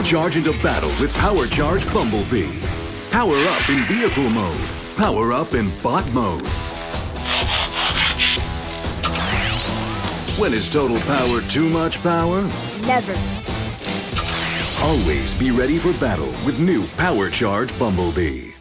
charge into battle with Power Charge Bumblebee. Power up in vehicle mode. Power up in bot mode. When is total power too much power? Never. Always be ready for battle with new Power Charge Bumblebee.